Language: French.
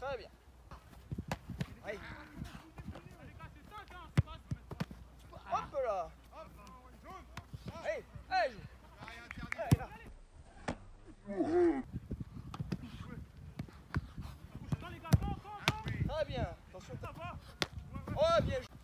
Très bien. Hop là. Allez, Très bien. Attention. Oh, bien joué.